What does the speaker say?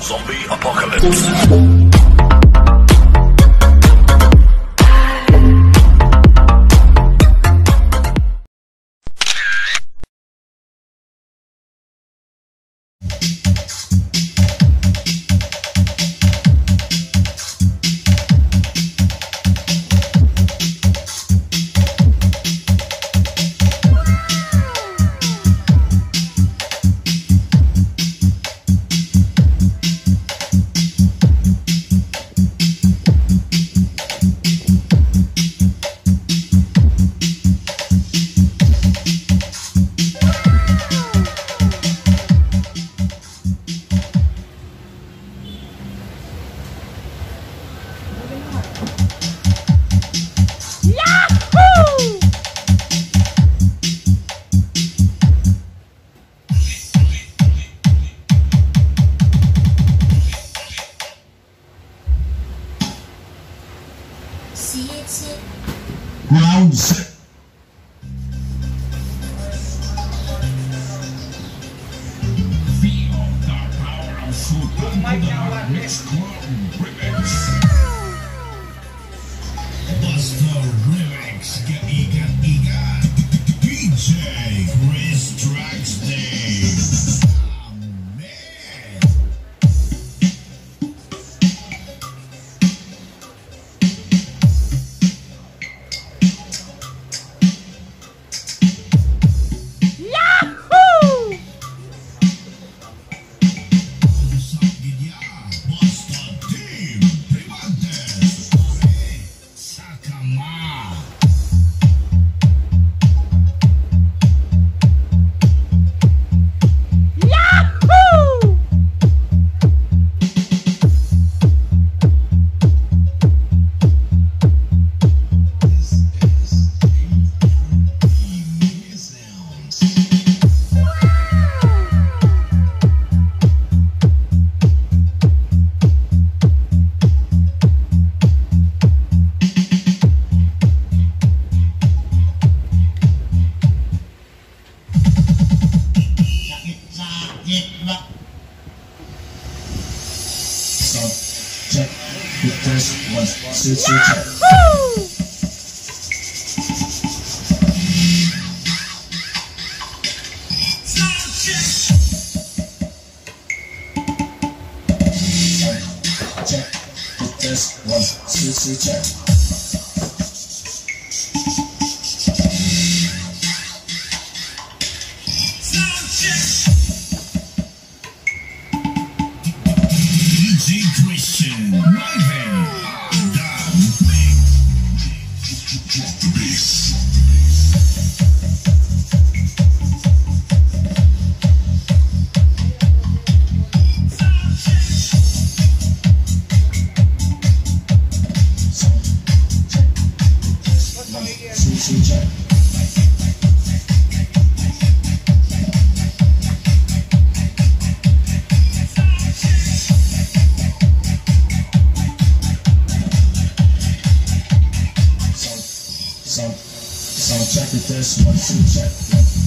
Zombie Apocalypse. Club Remix. Buster Remix. Get eager, eager. So, um, check. The first was two, check. So, check. The first was two, two, check. Two. So, so, so check it this one, two, check.